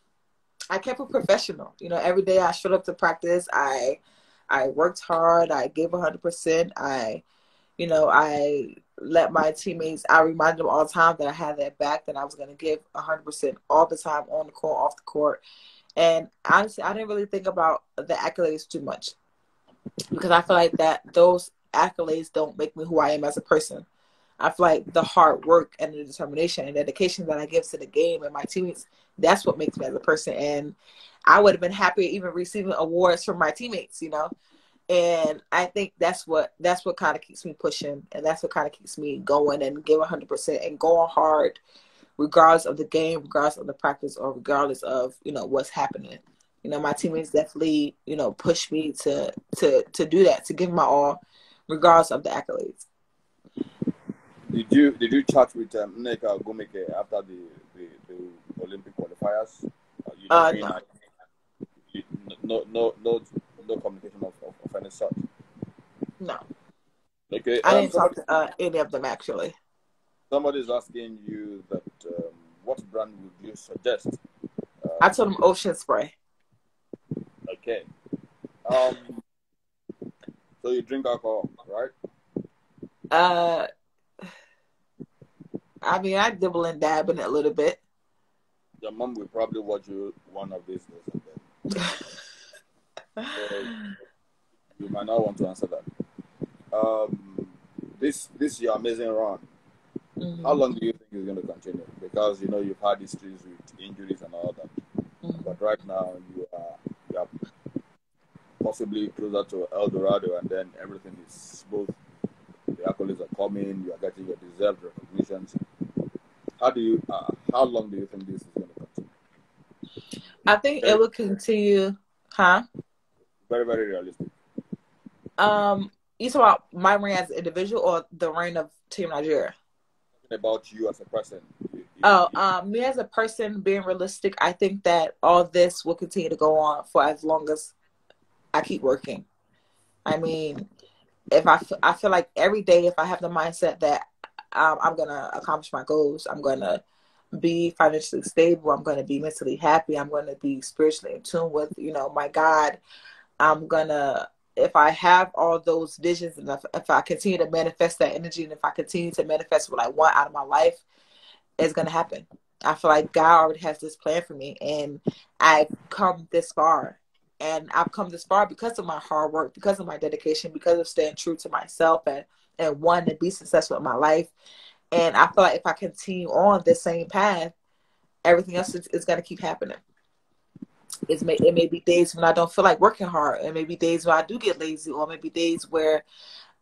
I kept it professional. You know, every day I showed up to practice. I I worked hard. I gave 100%. I you know, I let my teammates I reminded them all the time that I had their back that I was going to give 100% all the time on the court, off the court. And honestly, I didn't really think about the accolades too much because I feel like that those accolades don't make me who I am as a person. I feel like the hard work and the determination and dedication that I give to the game and my teammates, that's what makes me as a person. And I would have been happy even receiving awards from my teammates, you know. And I think that's what that's what kind of keeps me pushing, and that's what kind of keeps me going and giving 100 percent and going hard, regardless of the game, regardless of the practice, or regardless of you know what's happening. You know, my teammates definitely you know push me to to to do that, to give my all, regardless of the accolades. Did you did you chat with um, Nneka Ogwumike after the, the, the Olympic qualifiers? Uh, you Uh, no. you- no, no, no, no communication of, of, of any sort. No, Okay, I um, didn't talk to uh, any of them actually. somebody's asking you that um, what brand would you suggest? Uh, I told them Ocean Spray. okay. Um, so you drink alcohol, right? Uh, I mean, I dibble and dab in it a little bit. Your mom will probably watch you one of these days, and then you might not want to answer that. Um, this this your amazing run. Mhm. How long do you think it's going to continue? Because you know you've had histories with injuries and all that, Mhm. but right now you are you are possibly closer to El Dorado, and then everything is smooth. The accolades are coming. You are getting your deserved recognitions. How do you? Uh, how long do you think this is going to continue? I think it will continue, huh? Very very realistic. Um, you talk about my reign as an individual or the reign of Team Nigeria. About you as a person. You, oh, um, me as a person, being realistic, I think that all this will continue to go on for as long as I keep working. I mean, if I, f- I feel like every day, if I have the mindset that um, I'm gonna accomplish my goals, I'm gonna be financially stable, I'm gonna be mentally happy, I'm gonna be spiritually in tune with, you know, my God. I'm gonna if I have all those visions and if, if I continue to manifest that energy and if I continue to manifest what I want out of my life, it's gonna happen. I feel like God already has this plan for me and I've come this far and I've come this far because of my hard work, because of my dedication, because of staying true to myself and and one to be successful in my life. And I feel like if I continue on this same path, everything else is, is going to keep happening. It's may, it may be days when I don't feel like working hard. It may be days where I do get lazy, or maybe days where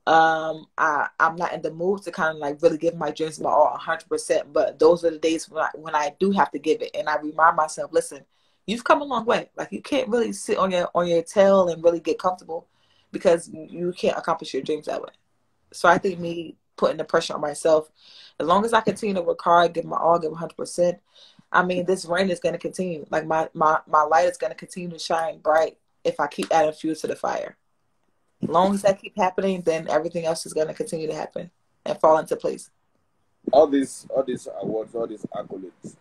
um, I I'm not in the mood to kind of like really give my dreams my all 100. percent But those are the days when I when I do have to give it, and I remind myself, listen, you've come a long way. Like you can't really sit on your on your tail and really get comfortable because you can't accomplish your dreams that way. So I think me putting the pressure on myself, as long as I continue to work hard, give my all, give 100%, I mean, this reign is going to continue. Like my, my, my light is going to continue to shine bright if I keep adding fuel to the fire. As long as that keep happening, then everything else is going to continue to happen and fall into place. All these, all these awards, all these accolades,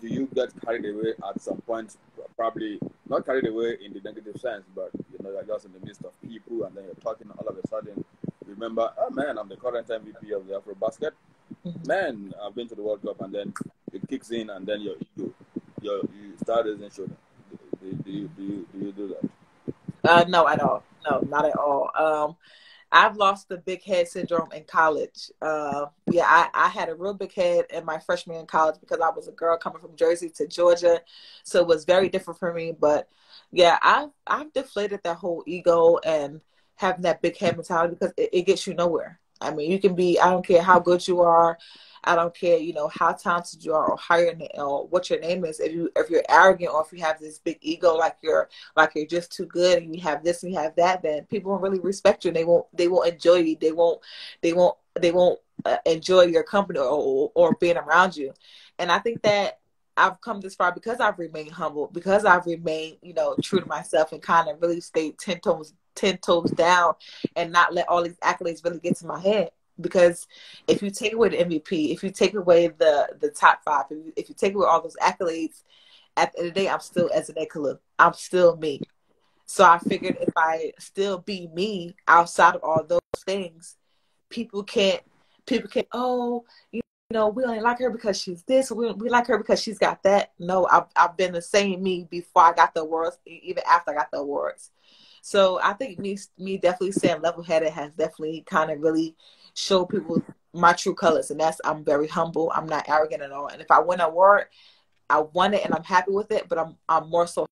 do you get carried away at some point? Probably not carried away in the negative sense, but you know, you're just in the midst of people, and then you're talking all of a sudden. Remember, oh man, I'm the current MVP of the Afro Basket. Man, I've been to the World Cup, and then it kicks in, and then your ego, your you start raising shoulder. Do, do, you, do you do you do that? Uh, no, at all. No, not at all. Um, I've lost the big head syndrome in college. Uh, yeah, I, I had a real big head in my freshman in college because I was a girl coming from Jersey to Georgia, so it was very different for me. But yeah, I've I've deflated that whole ego and having that big head mentality because it, it gets you nowhere. I mean, you can be I don't care how good you are, I don't care, you know, how talented you are or how your or what your name is. If you if you're arrogant or if you have this big ego, like you're like you're just too good, and you have this and you have that, then people won't really respect you. And they won't they won't enjoy you. They won't they won't they won't uh, enjoy your company or, or or being around you. And I think that I've come this far because I've remained humble, because I've remained, you know, true to myself and kind of really stayed ten toes ten toes down and not let all these accolades really get to my head because if you take away the MVP, if you take away the the top five, if you, if you take away all those accolades, at the end of the day, I'm still Ezinne Kalu. I'm still me. So I figured if I still be me outside of all those things, people can't people can't oh you know we only like her because she's this we, we like her because she's got that no I've, I've been the same me before i got the awards even after i got the awards so i think me me definitely saying level headed has definitely kind of really show people my true colors, and that's I'm very humble. I'm not arrogant at all. And if I win a award, I won it, and I'm happy with it. But I'm I'm more so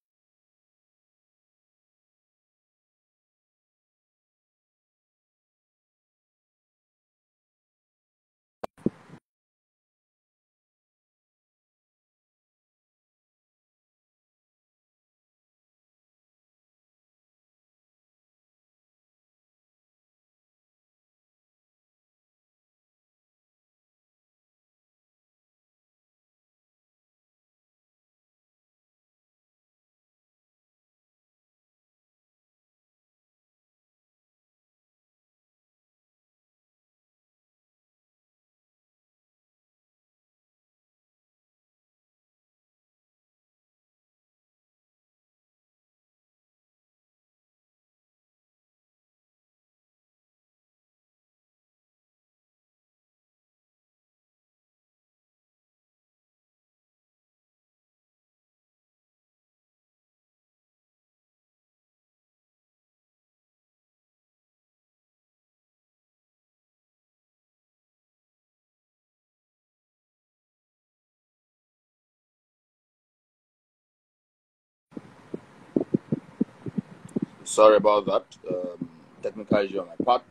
Sorry about that. Um, technical issue on my part.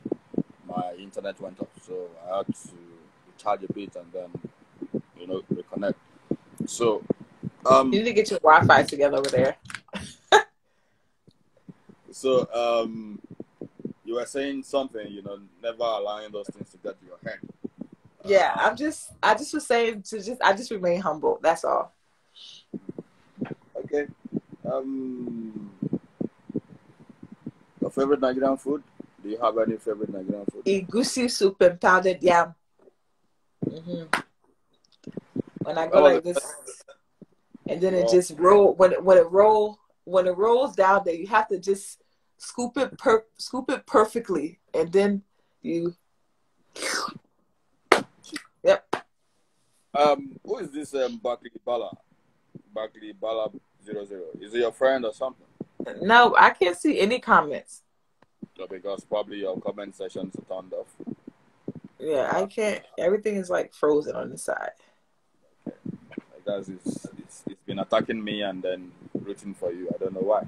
My internet went off, so I had to charge a bit and then, you know, reconnect. So, um, you need to get your Wi-Fi together over there. so, um, you were saying something, you know, never allowing those things to get to your head. Yeah, I'm just I just was saying to just I just remain humble. That's all. Okay. Um, your favorite Nigerian food? Do you have any favorite Nigerian food? Egusi soup and pounded yam. hmm When I go Oh, like this, and then it Well- just roll when it, when it roll when it rolls down there, you have to just scoop it per scoop it perfectly, and then you. Yep. Um, who is this um Barkley Bala? Barkley Bala zero zero. Is it your friend or something? No, I can't see any comments. Because probably your comment sessions are turned off. Yeah, I can't. Everything is like frozen on the side. Like guys, it's, it's it's been attacking me and then rooting for you. I don't know why.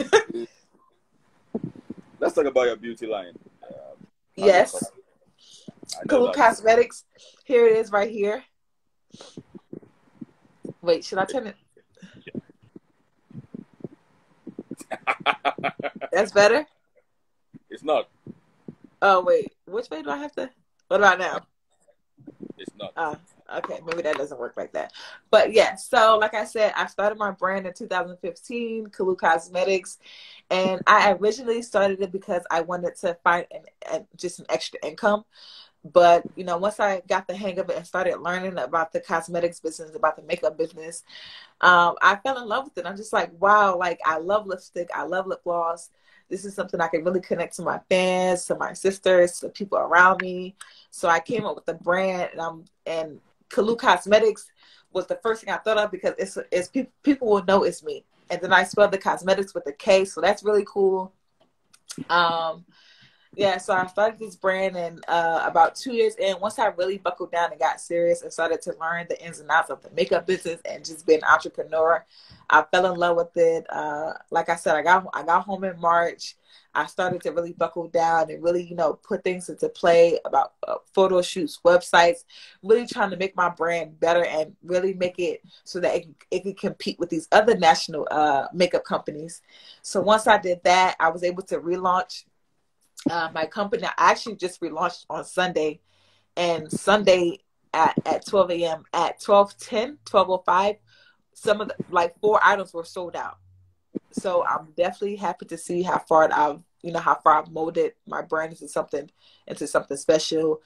Let's talk about your beauty line. Um, Yes. Kalu Cosmetics. Here it is right here. Wait, should I turn it? That's better? It's not. Oh, wait. Which way do I have to? What about now? It's not. Uh, okay, maybe that doesn't work like that. But yeah, so like I said, I started my brand in 2015, Kalu Cosmetics, and I originally started it because I wanted to find an, an, just an extra income. But you know, once I got the hang of it and started learning about the cosmetics business, about the makeup business, um, I fell in love with it. I'm just like, wow, like I love lipstick, I love lip gloss. This is something I can really connect to my fans, to my sisters, to people around me. So I came up with the brand, and um, and Kalu Cosmetics was the first thing I thought of because it's it's people people will know it's me. And then I spelled the cosmetics with a K, so that's really cool. Um, yeah, so I started this brand, and uh, about two years in, once I really buckled down and got serious and started to learn the ins and outs of the makeup business and just be an entrepreneur, I fell in love with it. Uh, like I said, I got I got home in March. I started to really buckle down and really, you know, put things into play about uh, photo shoots, websites, really trying to make my brand better and really make it so that it, it could compete with these other national uh, makeup companies. So once I did that, I was able to relaunch uh, my company. I actually just relaunched on Sunday, and Sunday at, at 12 a.m. at 12:10, 12:05, some of the like four items were sold out. So I'm definitely happy to see how far I've you know how far I've molded my brand into something into something special.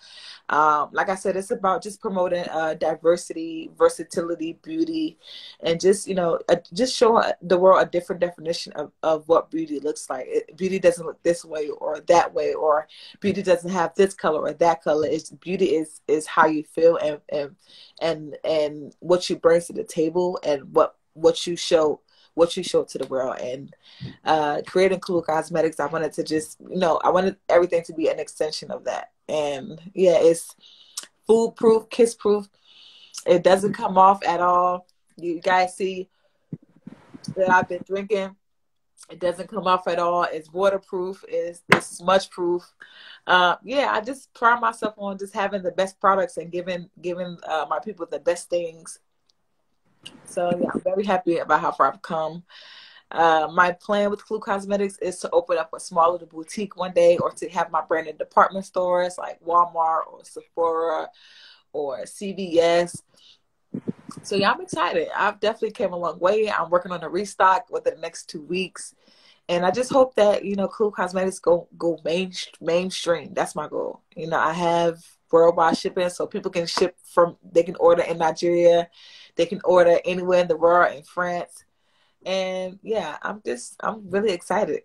Um, like I said, it's about just promoting uh, diversity, versatility, beauty, and just you know uh, just show the world a different definition of, of what beauty looks like. It, beauty doesn't look this way or that way, or beauty doesn't have this color or that color. It's beauty is is how you feel and and and and what you bring to the table and what what you show what you show to the world. And uh creating Kalu Cosmetics i wanted to just you know i wanted everything to be an extension of that. And yeah it's food proof kiss proof it doesn't come off at all. You guys see that i've been drinking. It doesn't come off at all. It's waterproof. It's, it's smudge proof. Uh, yeah i just pride myself on just having the best products and giving giving uh, my people the best things so yeah, I'm very happy about how far I've come. Uh, my plan with Kalu Cosmetics is to open up a small little boutique one day, or to have my brand in department stores like Walmart or Sephora or CVS. So yeah, I'm excited. I've definitely came a long way. I'm working on a restock within the next two weeks, and I just hope that you know Kalu Cosmetics go go main mainstream. That's my goal. You know, I have worldwide shipping, so people can ship from. They can order in Nigeria. They can order anywhere in the world in France. And yeah, I'm just I'm really excited.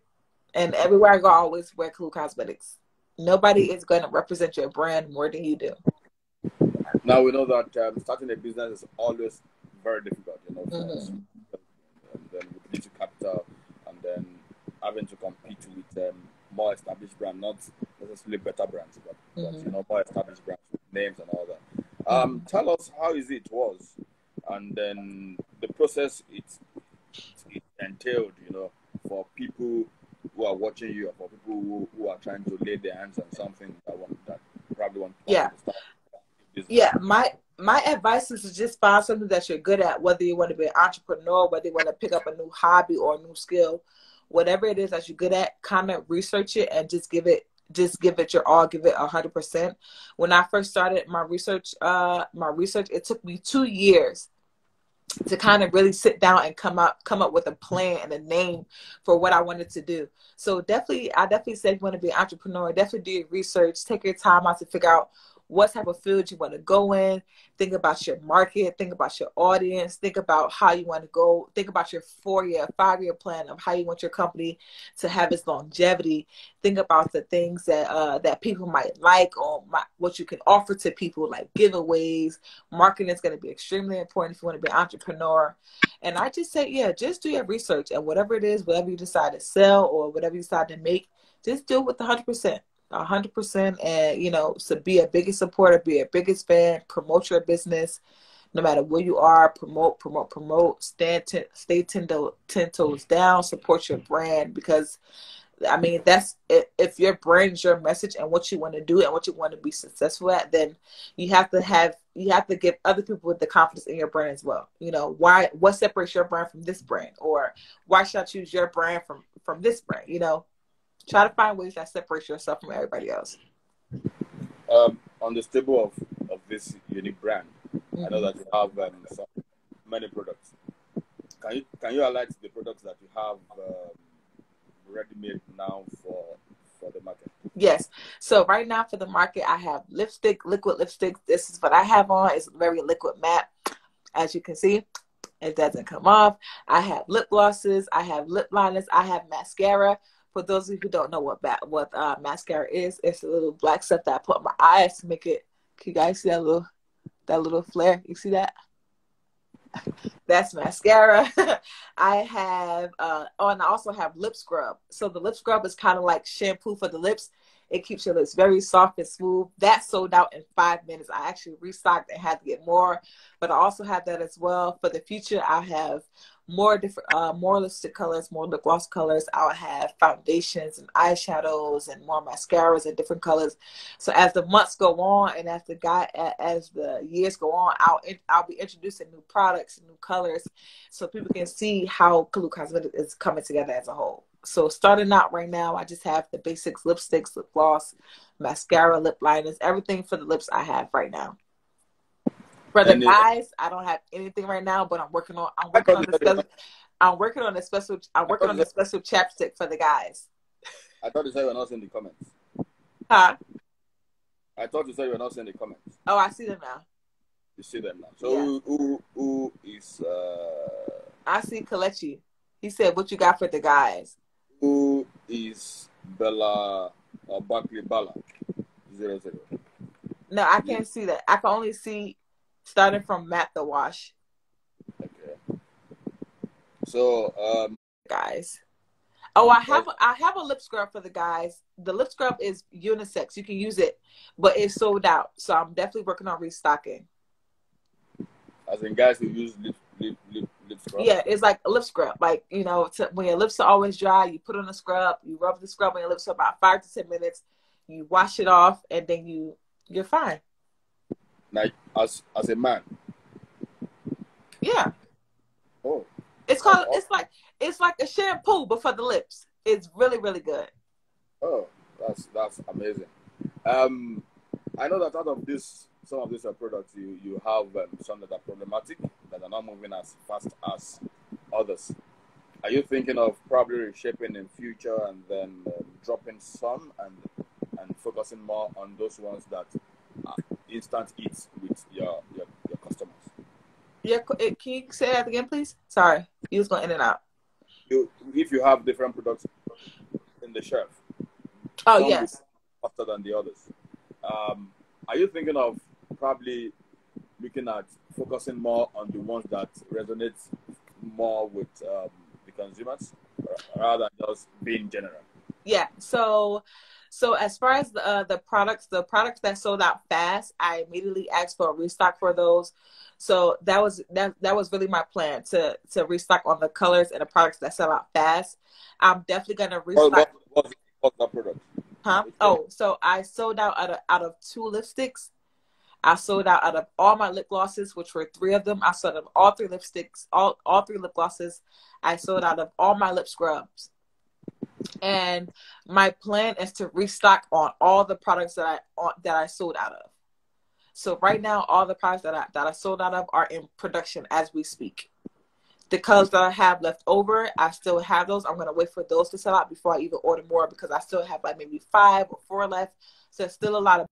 And everywhere I go, I always wear Kalu Cosmetics. Nobody is going to represent your brand more than you do. Now we know that um, starting a business is always very difficult, you know. Mhm. And then with little capital, and then having to compete with um, more established brands, not necessarily better brands, but, but Mhm. you know more established brands with names and all that. Um, tell us how easy it was, and then the process it, it entailed, you know, for people who are watching you, or for people who, who are trying to lay their hands on something that want that probably want Yeah. to business. Yeah, my my advice is to just find something that you're good at, whether you want to be an entrepreneur, whether you want to pick up a new hobby or a new skill. Whatever it is that you're good at, of research it and just give it just give it your all, give it a hundred percent. When I first started my research, uh, my research, it took me two years to kind of really sit down and come up come up with a plan and a name for what I wanted to do. So definitely I definitely said you want to be an entrepreneur, definitely do your research, take your time out to figure out what type of field you want to go in think about your market think about your audience think about how you want to go think about your four year five year plan of how you want your company to have its longevity. Think about the things that uh, that people might like or my, what you can offer to people like giveaways. Marketing is going to be extremely important if you want to be an entrepreneur. And i just say yeah just do your research and whatever it is whatever you decide to sell or whatever you decide to make just do it with 100% hundred percent, and you know, to be a biggest supporter, be a biggest fan, promote your business, no matter where you are. Promote, promote, promote. Stand, ten, stay ten, ten toes down. Support your brand because, I mean, that's if your brand is your message and what you want to do and what you want to be successful at, then you have to have you have to give other people with the confidence in your brand as well. You know, why what separates your brand from this brand, or why should I choose your brand from from this brand? You know, try to find ways that separates yourself from everybody else. Um, on the stable of, of this unique brand, mm-hmm. I know that you have um, some, many products. Can you can you highlight the products that you have um, ready made now for for the market? Yes. So right now for the market, I have lipstick, liquid lipstick. This is what I have on. It's very liquid matte, as you can see. It doesn't come off. I have lip glosses. I have lip liners. I have mascara for those of you who don't know what what uh, mascara is, it's a little black stuff that I put on my eyes to make it. Can you guys see that little that little flare? You see that? That's mascara. I have uh, oh, and I also have lip scrub. So the lip scrub is kind of like shampoo for the lips. It keeps your lips very soft and smooth. That sold out in five minutes. I actually restocked and had to get more, but I also have that as well. For the future, I have more different, uh, more lipstick colors, more lip gloss colors. I'll have foundations and eyeshadows and more mascaras and different colors. So as the months go on and as the guy, as the years go on, I'll I'll be introducing new products and new colors, so people can see how Kalu Cosmetics is coming together as a whole. So starting out right now, I just have the basics: lipsticks, lip gloss, mascara, lip liners, everything for the lips I have right now. For the guys, I don't have anything right now, but I'm working on. I'm working on the special. I'm working on a special. I'm working on a special chapstick for the guys. I thought you said you were not in the comments. Huh? I thought you said you were not in the comments. Oh, I see them now. You see them now. So yeah. who, who who is? Uh... I see Kalechi. He said, "What you got for the guys?" Who is Bella or Barkley Bala? Zero zero. No, I can't see that. I can only see starting from Matt the Wash. Okay. So, um, guys. Oh, I have I have a lip scrub for the guys. The lip scrub is unisex. You can use it, but it's sold out. So I'm definitely working on restocking. As in guys who use lip lip lip, lip scrub. Yeah, it's like a lip scrub. Like you know, to, when your lips are always dry, you put on a scrub. You rub the scrub on your lips for about five to ten minutes. You wash it off, and then you you're fine like as as a man. Yeah. Oh. It's called. Oh. It's like it's like a shampoo, but for the lips. It's really really good. Oh, that's that's amazing. Um, I know that out of this, some of these products, you you have um, some that are problematic that are not moving as fast as others. Are you thinking of probably reshaping in future and then um, dropping some and and focusing more on those ones that instant eats with your, your, your customers. Yeah, can you say that again, please? Sorry, you was going in and out. You, if you have different products in the shelf. Oh yes. Faster than the others. Um, are you thinking of probably looking at focusing more on the ones that resonate more with um, the consumers rather than just being general? Yeah. So so as far as the, uh, the products, the products that sold out fast, I immediately asked for a restock for those. So that was that that was really my plan to to restock on the colors and the products that sell out fast. I'm definitely gonna restock. What, what, what, product? Huh? Oh, so I sold out out of, out of two lipsticks. I sold out out of all my lip glosses, which were three of them. I sold out of all three lipsticks, all all three lip glosses. I sold out of all my lip scrubs. And my plan is to restock on all the products that I that I sold out of. So right now, all the products that I that I sold out of are in production as we speak. The colors that I have left over, I still have those. I'm gonna wait for those to sell out before I even order more because I still have like maybe five or four left. So still a lot of